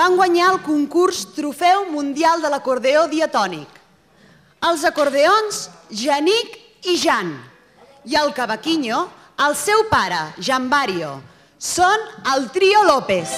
van guanyar el concurs Trofeu Mundial de l'Acordeó Diatònic. Els acordeons, Janic i Jan. I el cavaquinho, el seu pare, Jan Bario. Són el trio López.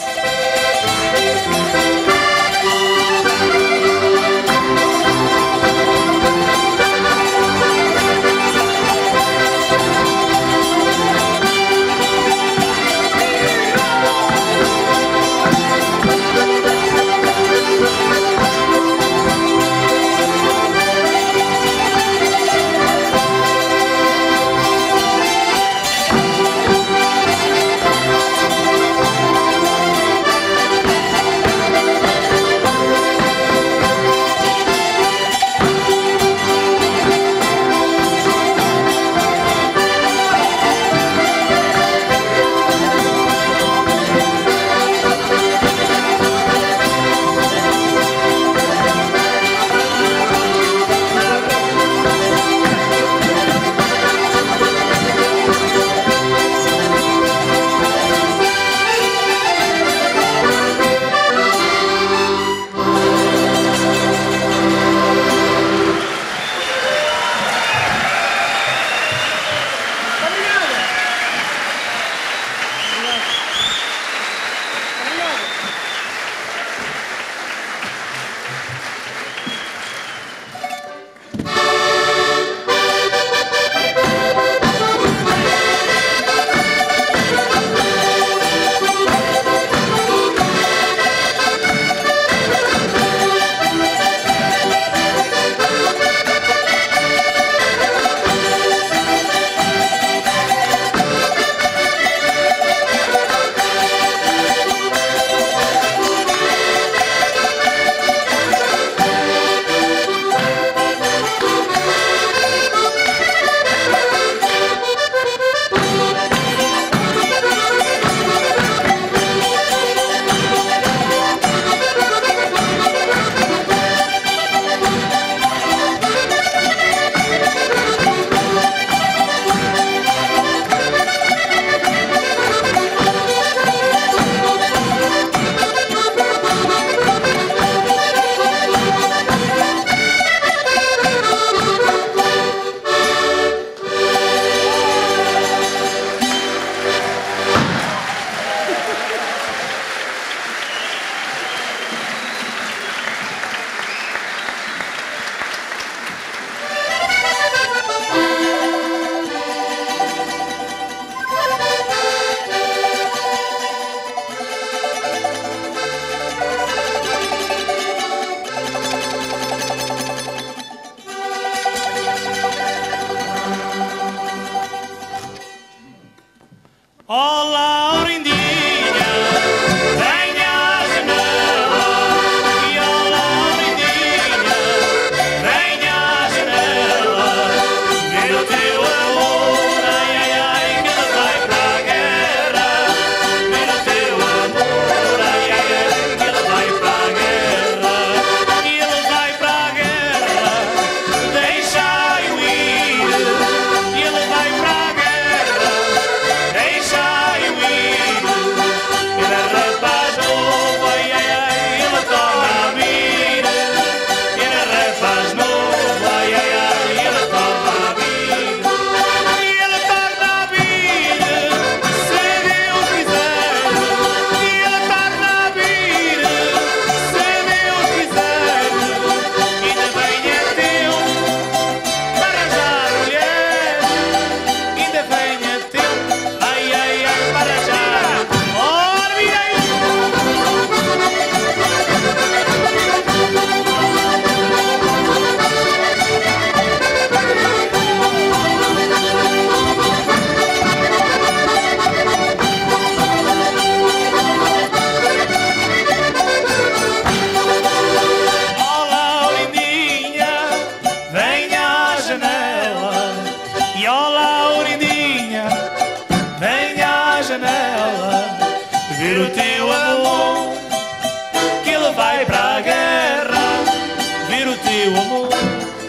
All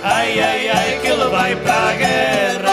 ai, ai, ai, que ele vai para guerra.